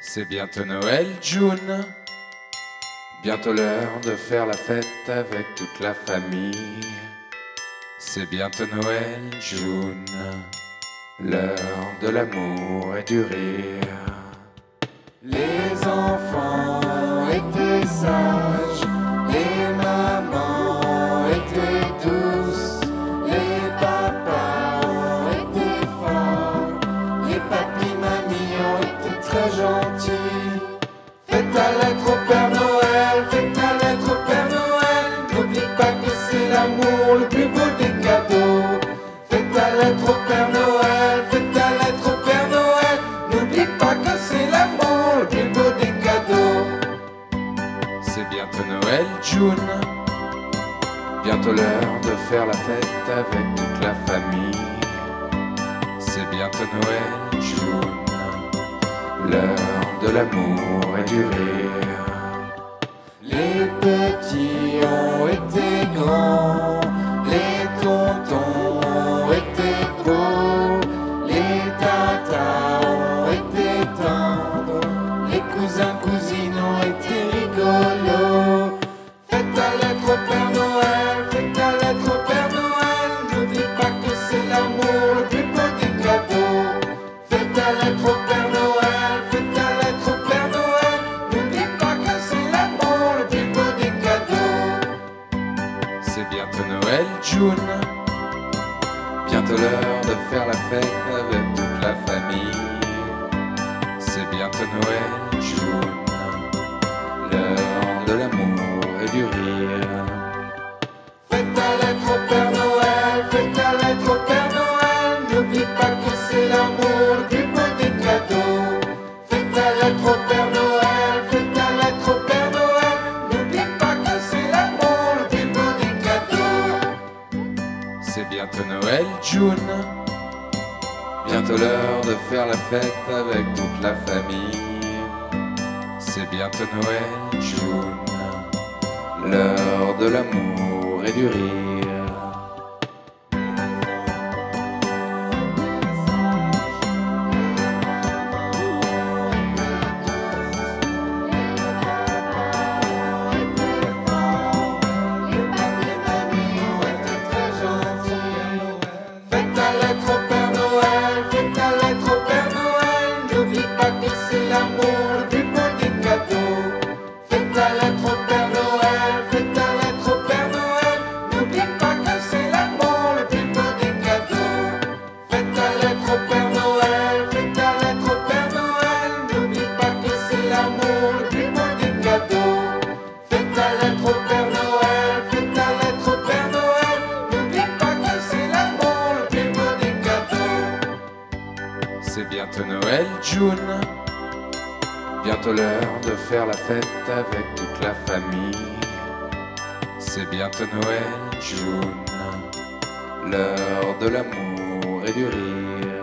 C'est bientôt Noël, June. Bientôt l'heure de faire la fête avec toute la famille. C'est bientôt Noël, June. L'heure de l'amour et du rire. Les enfants étaient sages, ta lettre au Père Noël, faites ta lettre au Père Noël, n'oublie pas que c'est l'amour le plus beau des cadeaux. Faites ta lettre au Père Noël, faites ta lettre au Père Noël, n'oublie pas que c'est l'amour le plus beau des cadeaux. C'est bientôt Noël, June. Bientôt l'heure de faire la fête avec toute la famille. C'est bientôt Noël, June. L'heure de l'amour et du rire. Les petits ont été grands, les tontons ont été beaux, les tatas ont été tendres, les cousins cousines ont été rigolos. Faites lettre au Père June. Bientôt l'heure de faire la fête avec toute la famille. C'est bientôt Noël, June. L'heure de l'amour et du rire. Faites ta lettre au Père Noël, faites ta lettre au Père Noël, n'oublie pas que c'est l'amour beau des cadeaux. Faites ta lettre au bientôt Noël, June. Bientôt l'heure de faire la fête avec toute la famille. C'est bientôt Noël, June. L'heure de l'amour et du rire. Bientôt Noël, June. Bientôt l'heure de faire la fête avec toute la famille. C'est bientôt Noël, June. L'heure de l'amour et du rire.